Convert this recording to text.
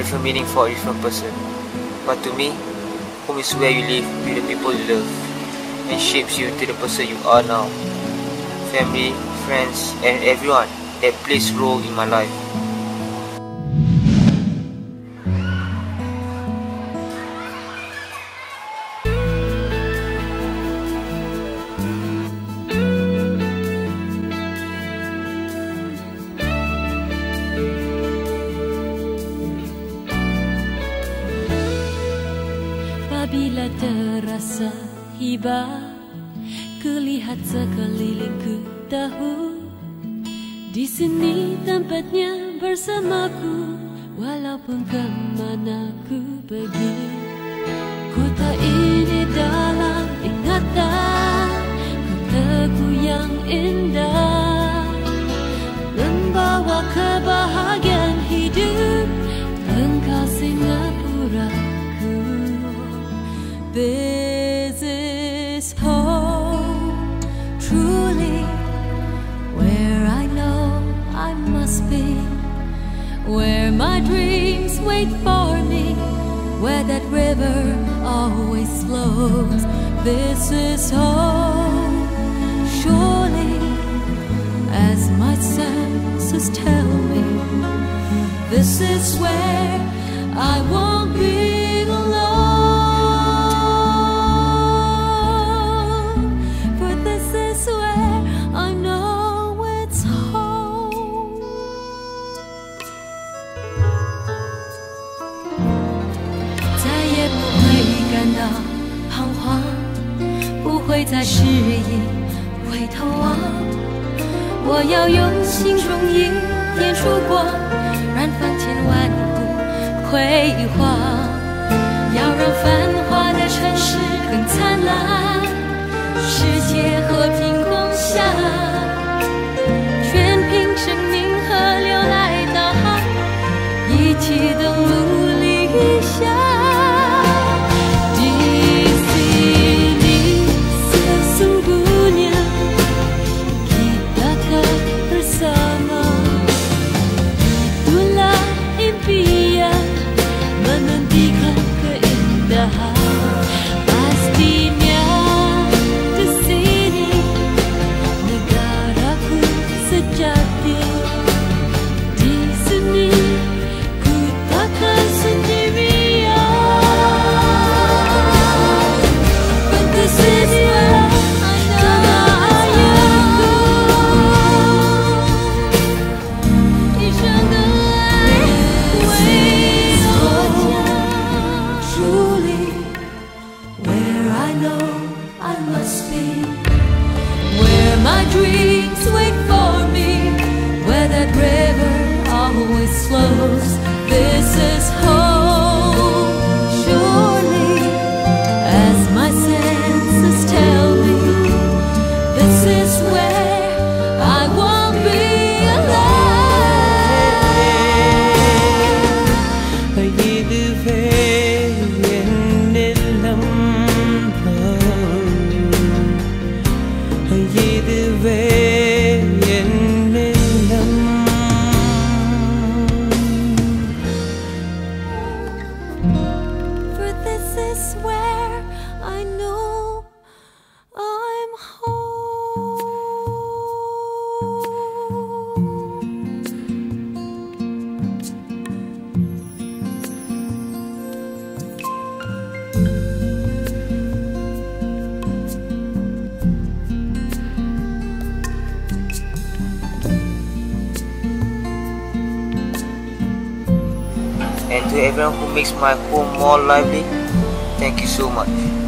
different meaning for a different person. But to me, home is where you live with the people you love and shapes you into the person you are now. Family, friends, and everyone that plays role in my life. Apabila terasa hibah Kelihat sekeliling ku tahu. Di sini tempatnya bersamaku Walaupun kemana ku pergi. Kota ini Where my dreams wait for me Where that river always flows. This is home. Surely As my senses tell me This is where I won't 会再迟疑回头望。我要用心中一点烛光，燃翻千万股辉煌，要让繁华的城市更灿烂，世界 the high This is hope. To everyone who makes my home more lively, thank you so much.